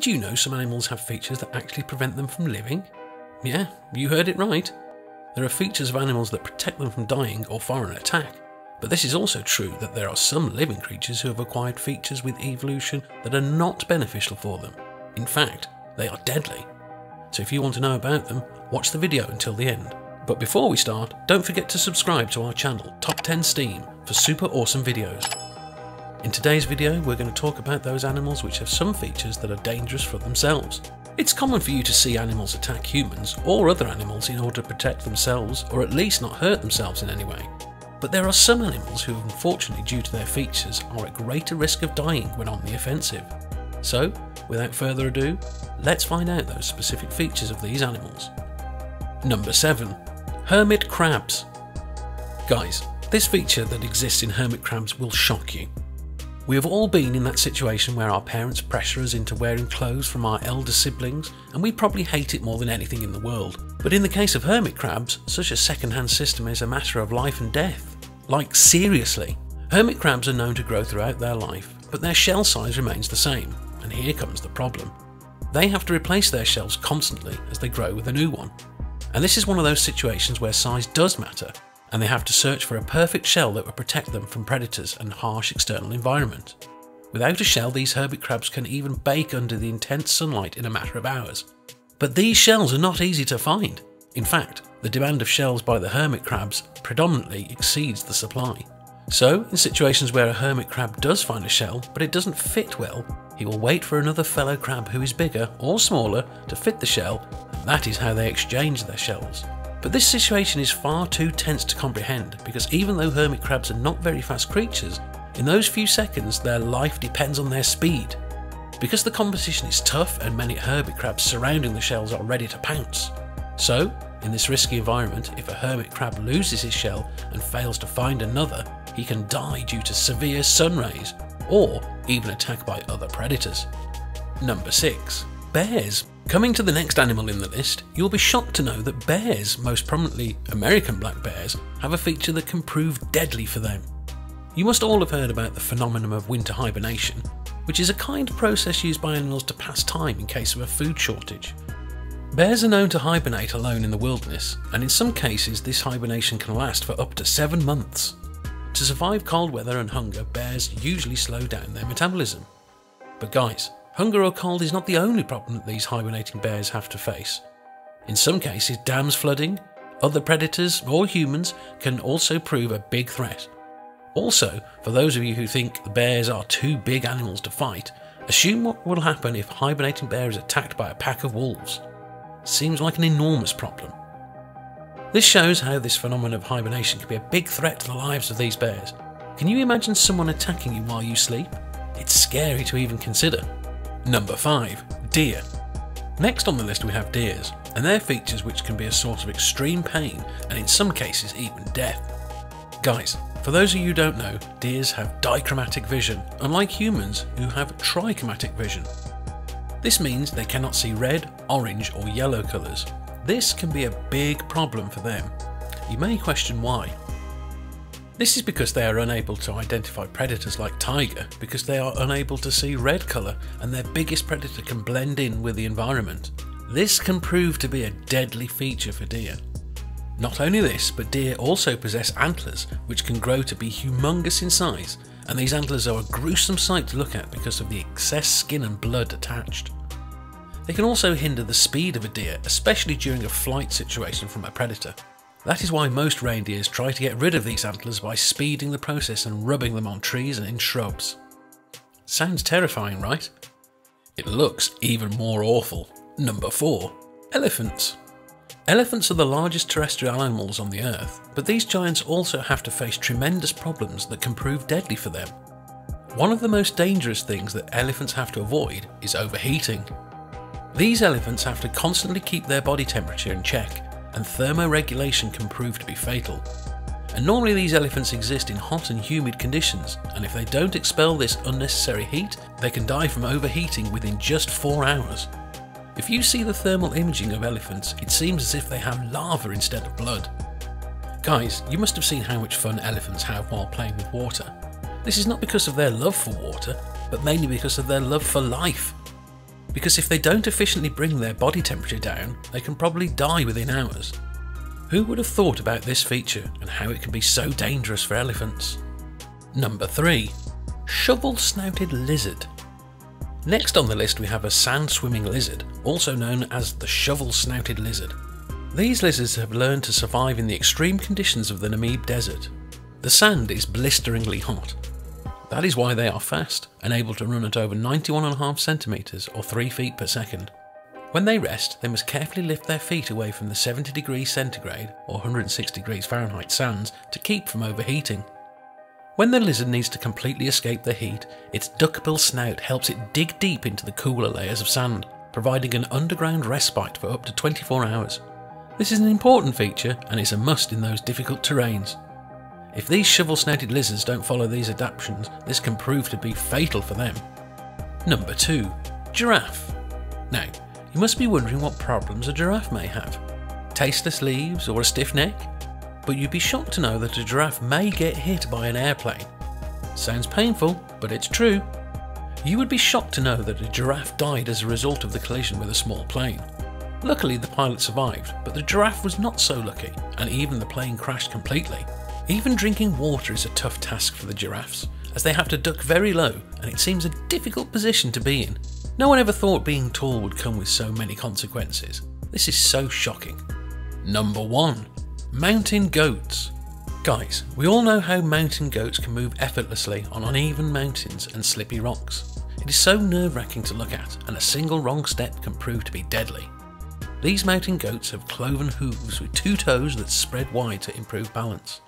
did you know some animals have features that actually prevent them from living? Yeah, you heard it right. There are features of animals that protect them from dying or foreign attack. But this is also true that there are some living creatures who have acquired features with evolution that are not beneficial for them. In fact, they are deadly. So if you want to know about them, watch the video until the end. But before we start, don't forget to subscribe to our channel, Top 10 Steem, for super awesome videos. In today's video, we're going to talk about those animals which have some features that are dangerous for themselves. It's common for you to see animals attack humans or other animals in order to protect themselves or at least not hurt themselves in any way. But there are some animals who, unfortunately, due to their features, are at greater risk of dying when on the offensive. So, without further ado, let's find out those specific features of these animals. Number 7. Hermit Crabs. Guys, this feature that exists in hermit crabs will shock you. We have all been in that situation where our parents pressure us into wearing clothes from our elder siblings, and we probably hate it more than anything in the world. But in the case of hermit crabs, such a second hand system is a matter of life and death. Like, seriously. Hermit crabs are known to grow throughout their life, but their shell size remains the same, and here comes the problem. They have to replace their shells constantly as they grow with a new one. And this is one of those situations where size does matter, and they have to search for a perfect shell that will protect them from predators and harsh external environment. Without a shell, these hermit crabs can even bake under the intense sunlight in a matter of hours. But these shells are not easy to find. In fact, the demand of shells by the hermit crabs predominantly exceeds the supply. So, in situations where a hermit crab does find a shell, but it doesn't fit well, he will wait for another fellow crab who is bigger or smaller to fit the shell, and that is how they exchange their shells. But this situation is far too tense to comprehend because even though hermit crabs are not very fast creatures, in those few seconds their life depends on their speed. Because the competition is tough and many hermit crabs surrounding the shells are ready to pounce. So, in this risky environment, if a hermit crab loses his shell and fails to find another, he can die due to severe sun rays or even attacked by other predators. Number 6. Bears. Coming to the next animal in the list, you'll be shocked to know that bears, most prominently American black bears, have a feature that can prove deadly for them. You must all have heard about the phenomenon of winter hibernation, which is a kind of process used by animals to pass time in case of a food shortage. Bears are known to hibernate alone in the wilderness, and in some cases this hibernation can last for up to seven months. To survive cold weather and hunger, bears usually slow down their metabolism. But guys, Hunger or cold is not the only problem that these hibernating bears have to face. In some cases, dams flooding, other predators, or humans can also prove a big threat. Also, for those of you who think the bears are too big animals to fight, assume what will happen if a hibernating bear is attacked by a pack of wolves. Seems like an enormous problem. This shows how this phenomenon of hibernation can be a big threat to the lives of these bears. Can you imagine someone attacking you while you sleep? It's scary to even consider. Number 5. Deer. Next on the list we have deers, and their features which can be a source of extreme pain and in some cases even death. Guys, for those of you who don't know, deers have dichromatic vision, unlike humans who have trichromatic vision. This means they cannot see red, orange or yellow colours. This can be a big problem for them. You may question why. This is because they are unable to identify predators like tiger because they are unable to see red colour and their biggest predator can blend in with the environment. This can prove to be a deadly feature for deer. Not only this, but deer also possess antlers which can grow to be humongous in size and these antlers are a gruesome sight to look at because of the excess skin and blood attached. They can also hinder the speed of a deer, especially during a flight situation from a predator. That is why most reindeers try to get rid of these antlers by speeding the process and rubbing them on trees and in shrubs. Sounds terrifying, right? It looks even more awful. Number 4. Elephants. Elephants are the largest terrestrial animals on the earth, but these giants also have to face tremendous problems that can prove deadly for them. One of the most dangerous things that elephants have to avoid is overheating. These elephants have to constantly keep their body temperature in check and thermoregulation can prove to be fatal. And normally these elephants exist in hot and humid conditions, and if they don't expel this unnecessary heat, they can die from overheating within just 4 hours. If you see the thermal imaging of elephants, it seems as if they have lava instead of blood. Guys, you must have seen how much fun elephants have while playing with water. This is not because of their love for water, but mainly because of their love for life. Because if they don't efficiently bring their body temperature down, they can probably die within hours. Who would have thought about this feature and how it can be so dangerous for elephants? Number 3. Shovel snouted lizard. Next on the list we have a sand swimming lizard, also known as the shovel snouted lizard. These lizards have learned to survive in the extreme conditions of the Namib Desert. The sand is blisteringly hot. That is why they are fast and able to run at over 91.5 centimetres or 3 feet per second. When they rest, they must carefully lift their feet away from the 70 degrees centigrade or 106 degrees Fahrenheit sands to keep from overheating. When the lizard needs to completely escape the heat, its duckbill snout helps it dig deep into the cooler layers of sand, providing an underground respite for up to 24 hours. This is an important feature and is a must in those difficult terrains. If these shovel snouted lizards don't follow these adaptations, this can prove to be fatal for them. Number 2. Giraffe. Now, you must be wondering what problems a giraffe may have. Tasteless leaves or a stiff neck? But you'd be shocked to know that a giraffe may get hit by an airplane. Sounds painful, but it's true. You would be shocked to know that a giraffe died as a result of the collision with a small plane. Luckily, the pilot survived, but the giraffe was not so lucky, and even the plane crashed completely. Even drinking water is a tough task for the giraffes, as they have to duck very low, and it seems a difficult position to be in. No one ever thought being tall would come with so many consequences. This is so shocking. Number 1. Mountain Goats. Guys, we all know how mountain goats can move effortlessly on uneven mountains and slippy rocks. It is so nerve wracking to look at, and a single wrong step can prove to be deadly. These mountain goats have cloven hooves with two toes that spread wide to improve balance.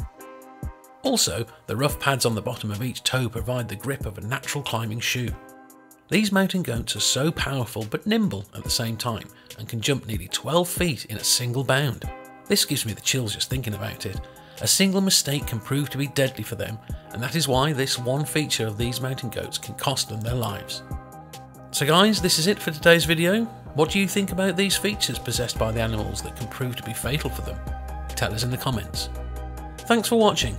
Also, the rough pads on the bottom of each toe provide the grip of a natural climbing shoe. These mountain goats are so powerful but nimble at the same time and can jump nearly 12 feet in a single bound. This gives me the chills just thinking about it. A single mistake can prove to be deadly for them, and that is why this one feature of these mountain goats can cost them their lives. So guys, this is it for today's video. What do you think about these features possessed by the animals that can prove to be fatal for them? Tell us in the comments. Thanks for watching.